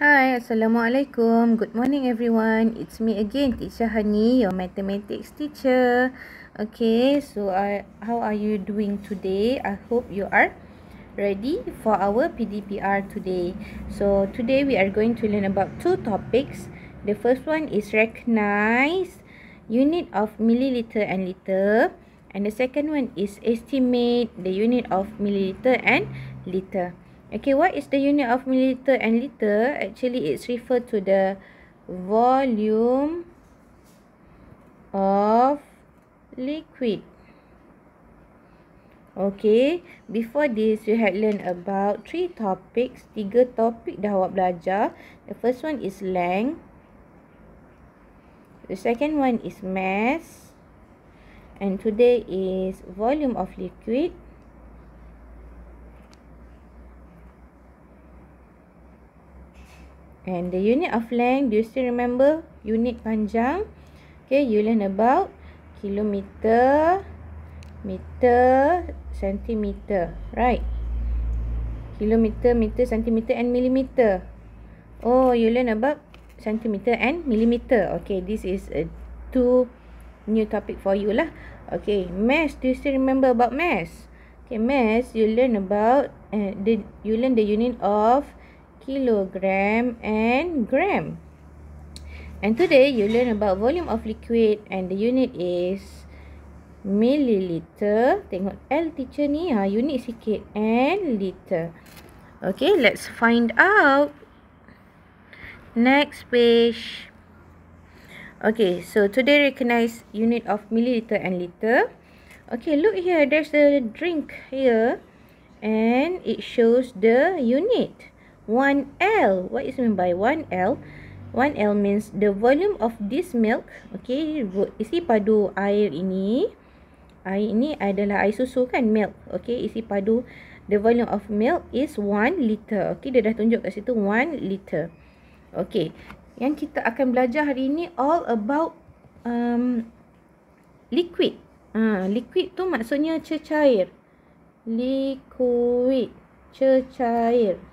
Hi, Assalamualaikum. Good morning everyone. It's me again, Teacher Hani, your mathematics teacher. Okay, so I, how are you doing today? I hope you are ready for our PDPR today. So today we are going to learn about two topics. The first one is recognize unit of milliliter and liter. And the second one is estimate the unit of milliliter and liter. Okay, what is the unit of milliliter and liter? Actually, it's referred to the volume of liquid. Okay, before this, we had learned about three topics. Tiga topik dah awak belajar. The first one is length. The second one is mass. And today is volume of liquid. And the unit of length, do you still remember? Unit panjang. Okay, you learn about kilometer, meter, centimeter. Right? Kilometer, meter, centimeter and millimeter. Oh, you learn about centimeter and millimeter. Okay, this is a two new topic for you lah. Okay, mass. Do you still remember about mass? Okay, mass, you learn about, uh, the you learn the unit of kilogram and gram. And today you learn about volume of liquid and the unit is milliliter. Tengok L teacher ni ha unit sikit and liter. Okay, let's find out. Next page. Okay, so today recognize unit of milliliter and liter. Okay, look here. There's a drink here. And it shows the unit. 1L. What is meant by 1L? 1L means the volume of this milk. Okay, isi padu air ini. Air ini adalah air susu kan, milk. Okay, isi padu. The volume of milk is 1 liter. Okay, dia dah tunjuk kat situ 1 liter. Okay, yang kita akan belajar hari ini all about um, liquid. Ha, liquid tu maksudnya cecair. Liquid. Cecair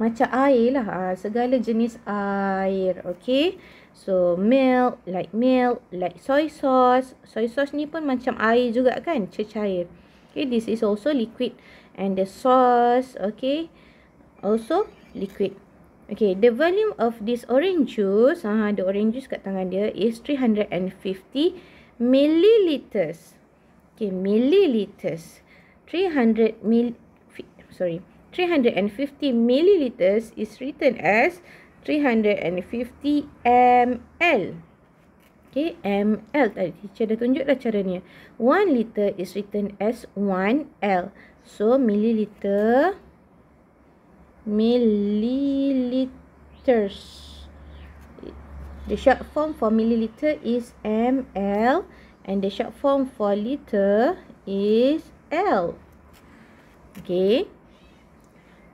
macam air lah. Ha, segala jenis air. Okay. So, milk, like milk, like soy sauce. Soy sauce ni pun macam air juga kan. Cecair. Okay. This is also liquid. And the sauce, okay. Also liquid. Okay. The volume of this orange juice. Ha, the orange juice kat tangan dia is 350 milliliters. Okay. Milliliters. 300 mil... Sorry. 350 milliliters is written as 350 ml. Okay, ml tadi teacher dah tunjuk dah caranya. 1 liter is written as 1 L. So, milliliter milliliters. The short form for milliliter is ml and the short form for liter is L. Okay.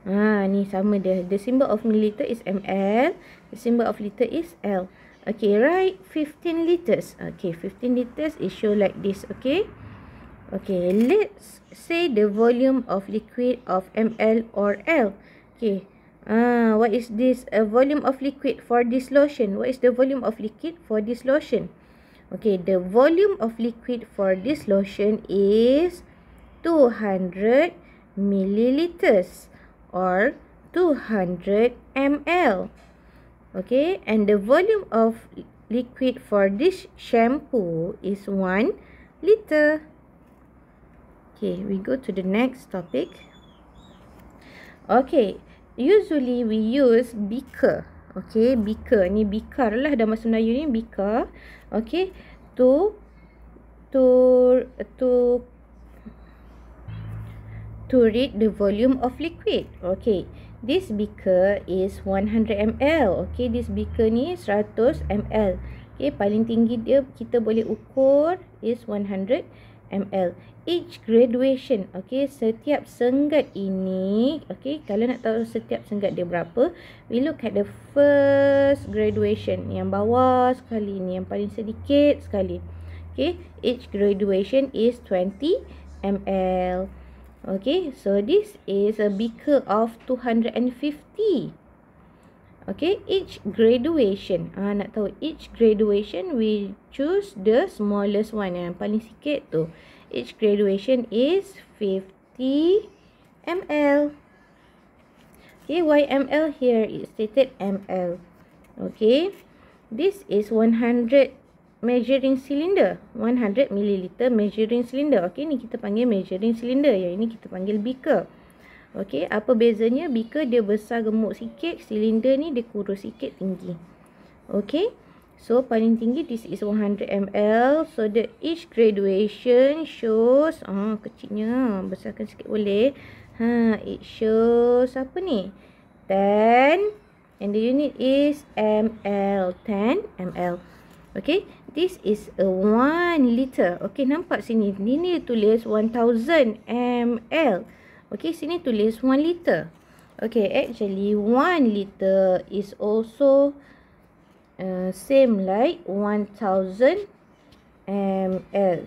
Ha, ni sama dia. The symbol of milliliter is ml. The symbol of liter is L. Okay, write 15 liters. Okay, 15 liters is show like this. Okay. Okay, let's say the volume of liquid of ml or L. Okay. Ah, what is this? A volume of liquid for this lotion. What is the volume of liquid for this lotion? Okay, the volume of liquid for this lotion is 200 milliliters or 200 ml. Okay, and the volume of liquid for this shampoo is 1 liter. Okay, we go to the next topic. Okay, usually we use beaker. Okay, beaker. Ni beaker lah dalam bahasa Melayu ni beaker. Okay, to to to to read the volume of liquid. Okay, this beaker is 100 ml. Okay, this beaker ni 100 ml. Okay, paling tinggi dia kita boleh ukur is 100 ml. Each graduation, okay, setiap senggat ini, okay, kalau nak tahu setiap senggat dia berapa, we look at the first graduation, yang bawah sekali ni, yang paling sedikit sekali. Okay, each graduation is 20 ml. Okay, so this is a beaker of 250. Okay, each graduation. Ah, nak tahu each graduation we choose the smallest one yang paling sikit tu. Each graduation is 50 ml. Okay, YML here is stated ml. Okay, this is 100 measuring cylinder. 100 milliliter measuring cylinder. Okay, ni kita panggil measuring cylinder. Yang ini kita panggil beaker. Okey, apa bezanya? Beaker dia besar gemuk sikit, silinder ni dia kurus sikit tinggi. Okey. So paling tinggi this is 100 ml. So the each graduation shows ah kecilnya, besarkan sikit boleh. Ha, it shows apa ni? 10 and the unit is ml, 10 ml. Okay, this is a 1 liter. Okay, nampak sini. Ini tulis 1000 ml. Okay, sini tulis 1 liter. Okay, actually 1 liter is also uh, same like 1000 ml.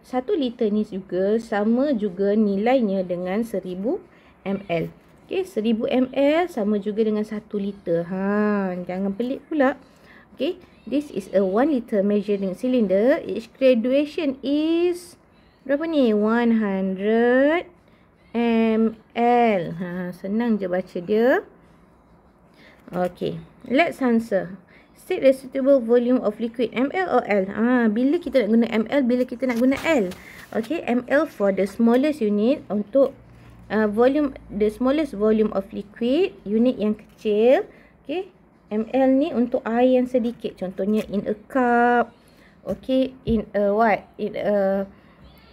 Satu liter ni juga sama juga nilainya dengan 1000 ml. Okay, 1000 ml sama juga dengan 1 liter. Ha, jangan pelik pula. Okay, this is a 1 liter measuring cylinder. Each graduation is berapa ni? 100 ml. Ha, senang je baca dia. Okay. Let's answer. State the suitable volume of liquid ml or L. Ha, bila kita nak guna ml, bila kita nak guna L. Okay, ml for the smallest unit untuk uh, volume the smallest volume of liquid, unit yang kecil. Okay, ml ni untuk air yang sedikit. Contohnya in a cup. Okay, in a what? In a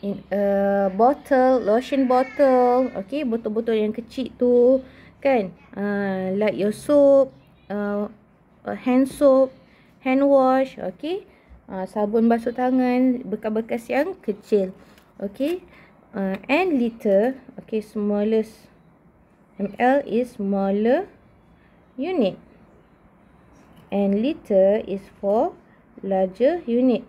in a bottle, lotion bottle, okay, botol-botol yang kecil tu, kan, uh, like your soap, uh, hand soap, hand wash, okay, uh, sabun basuh tangan, bekas-bekas yang kecil, okay, uh, and liter, okay, smallest, ml is smaller unit, and liter is for larger unit.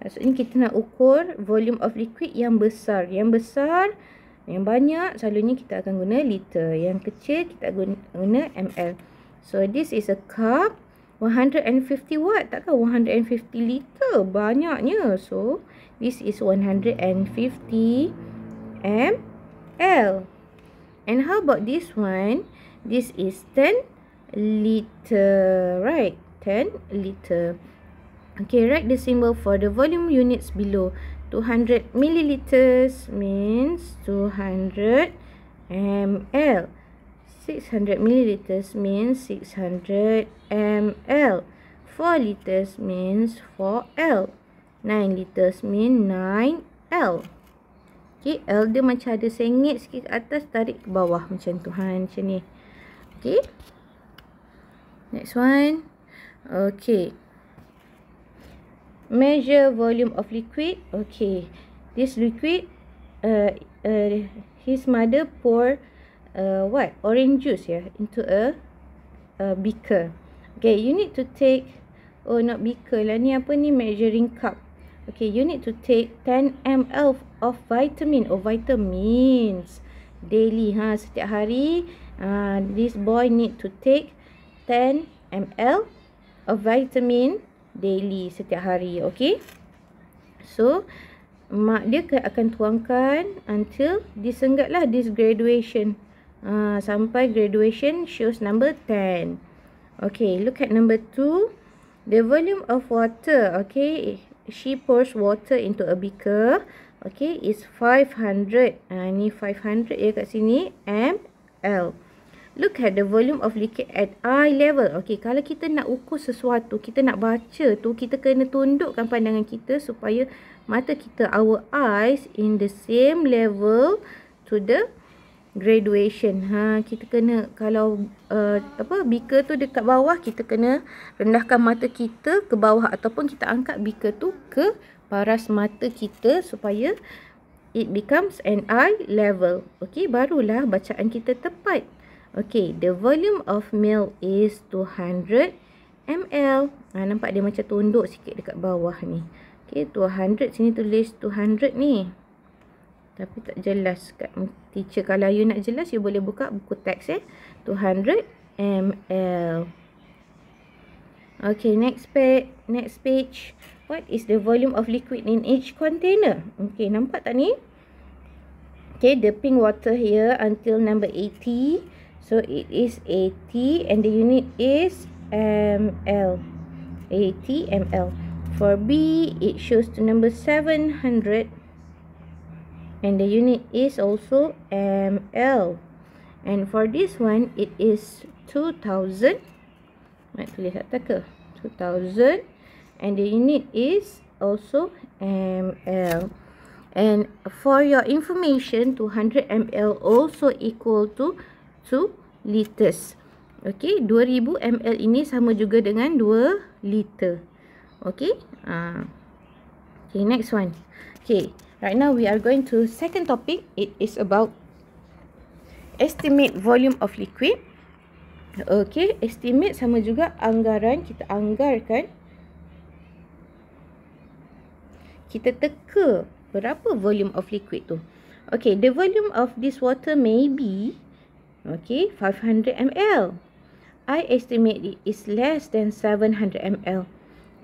Maksudnya kita nak ukur volume of liquid yang besar. Yang besar, yang banyak, selalunya kita akan guna liter. Yang kecil, kita guna, guna ml. So, this is a cup. 150 watt. Takkan 150 liter? Banyaknya. So, this is 150 ml. And how about this one? This is 10 liter. Right? 10 liter. Okay, write the symbol for the volume units below. 200 milliliters means 200 ml. 600 milliliters means 600 ml. 4 liters means 4L. 9 liters means 9L. Okay, L dia macam ada sengit sikit atas, tarik ke bawah macam tu. Ha, macam ni. Okay. Next one. Okay. Measure volume of liquid. Okay. This liquid uh, uh, his mother pour uh, what? Orange juice yeah into a, a beaker. Okay you need to take oh not beaker lah. Ni apa ni? Measuring cup. Okay you need to take 10 ml of vitamin. Or vitamins. Daily ha setiap hari uh, this boy need to take 10 ml of vitamin daily setiap hari okay? So mak dia akan tuangkan until disenggatlah this graduation. Uh, sampai graduation shows number 10 okay look at number 2 the volume of water okay? She pours water into a beaker okay? Is 500 uh, ni 500 ya kat sini ml Look at the volume of liquid at eye level. Okey, kalau kita nak ukur sesuatu, kita nak baca tu, kita kena tundukkan pandangan kita supaya mata kita, our eyes in the same level to the graduation. Ha, kita kena kalau uh, apa beaker tu dekat bawah, kita kena rendahkan mata kita ke bawah ataupun kita angkat beaker tu ke paras mata kita supaya it becomes an eye level. Okey, barulah bacaan kita tepat. Okay, the volume of milk is 200 ml. Ha, nampak dia macam tunduk sikit dekat bawah ni. Okay, Okay, 200 sini tulis 200 ni. Tapi tak jelas kat teacher. Kalau you nak jelas, you boleh buka buku teks eh. 200 ml. Okay, next page. Next page. What is the volume of liquid in each container? Okay, nampak tak ni? Okay, the pink water here until number 80. So, it is 80 and the unit is ml. 80 ml. For B, it shows to number 700 and the unit is also ml. And for this one, it is 2000. Nak tulis tak ke? 2000 and the unit is also ml. And for your information, 200 ml also equal to 2 liters. Okay, 2000 ml ini sama juga dengan 2 liter. Okay. Uh, okay, next one. Okay, right now we are going to second topic. It is about estimate volume of liquid. Okay, estimate sama juga anggaran. Kita anggarkan. Kita teka berapa volume of liquid tu. Okay, the volume of this water may be okay, 500 ml. I estimate it is less than 700 ml.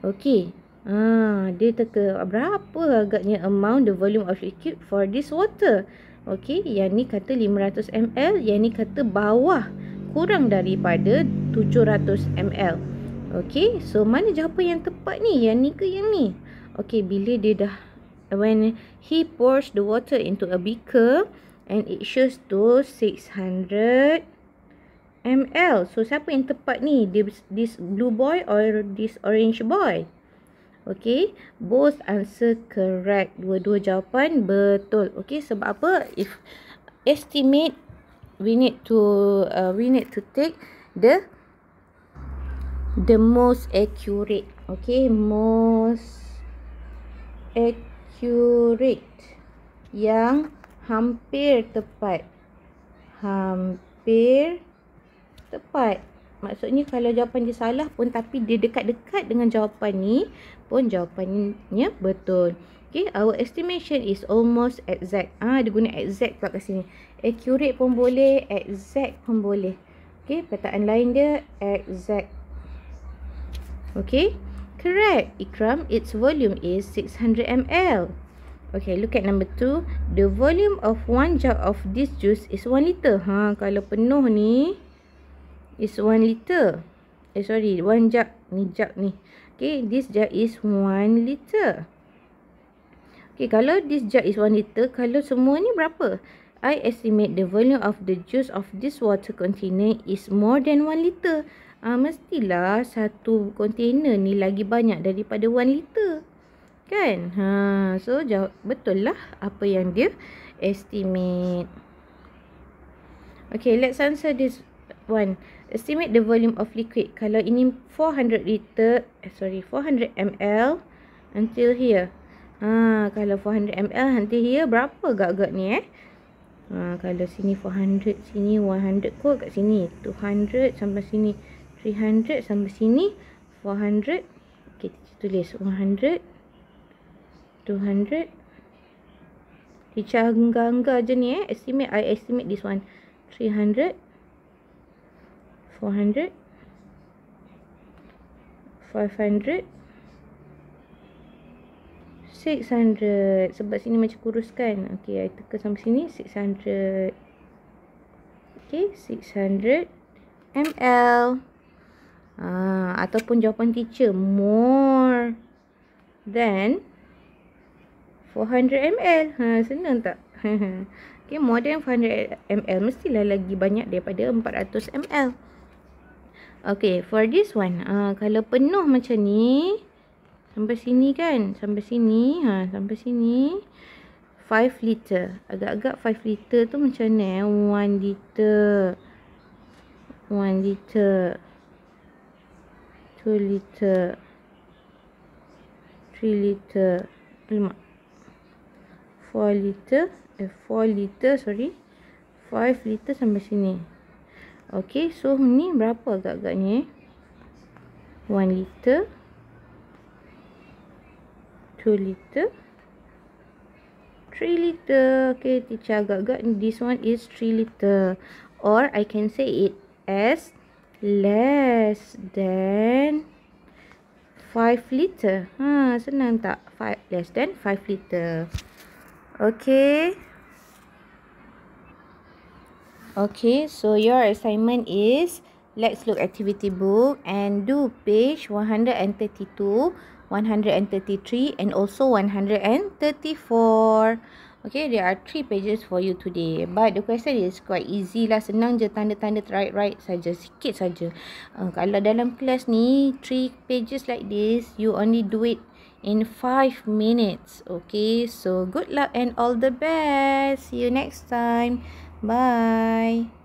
Okey. Ha, dia teka berapa agaknya amount the volume of liquid for this water. Okey, yang ni kata 500 ml, yang ni kata bawah kurang daripada 700 ml. Okey, so mana jawapan yang tepat ni? Yang ni ke yang ni? Okey, bila dia dah when he pours the water into a beaker and it shows to 600 ml. So siapa yang tepat ni? This, this blue boy or this orange boy? Okay, both answer correct. Dua-dua jawapan betul. Okay, sebab apa? If estimate, we need to uh, we need to take the the most accurate. Okay, most accurate yang hampir tepat. Hampir tepat. Maksudnya kalau jawapan dia salah pun tapi dia dekat-dekat dengan jawapan ni pun jawapannya betul. Okay, our estimation is almost exact. Ah, dia guna exact pula kat sini. Accurate pun boleh, exact pun boleh. Okay, perkataan lain dia exact. Okay, correct. Ikram, its volume is 600 ml. Okay, look at number two. The volume of one jug of this juice is 1 liter. Ha, kalau penuh ni, is 1 liter. Eh sorry, 1 jug. Ni jug ni. Okay, this jug is 1 liter. Okay, kalau this jug is 1 liter, kalau semua ni berapa? I estimate the volume of the juice of this water container is more than 1 liter. Ah, mestilah satu container ni lagi banyak daripada 1 liter. Kan? Ha, so jawab betul lah apa yang dia estimate. Okay, let's answer this one. Estimate the volume of liquid. Kalau ini 400 liter, eh, sorry, 400 ml until here. Ha, kalau 400 ml until here berapa agak-agak ni eh? Ha, kalau sini 400, sini 100 kot kat sini. 200 sampai sini. 300 sampai sini. 400. Okay, tulis 100. 200. Teacher angga-angga je ni eh. Estimate, I estimate this one. 300. 400 500 600 sebab sini macam kurus kan ok I tekan sampai sini. 600 ok 600 ml ah, ataupun jawapan teacher. More than 400 ml ha, senang tak? Ok more than 400 ml mestilah lagi banyak daripada 400 ml Okay, for this one, uh, kalau penuh macam ni, sampai sini kan, sampai sini, ha, sampai sini, 5 liter. Agak-agak 5 liter tu macam ni, 1 eh? liter, 1 liter, 2 liter, 3 liter, alamak, 4 liter, eh, 4 liter, sorry, 5 liter sampai sini. Okey, so ni berapa agak-agaknya eh? 1 liter. 2 liter. 3 liter. Okay, teacher agak-agak this one is 3 liter. Or I can say it as less than 5 liter. Ha, senang tak? 5 less than 5 liter. Okay. Okay, so your assignment is let's look activity book and do page 132 133 and also 134. Okay, there are three pages for you today. But the question is quite easy lah. Senang je tanda-tanda right-right saja. Sikit saja. Uh, kalau dalam kelas ni, three pages like this, you only do it in five minutes. Okay, so good luck and all the best. See you next time. Bye.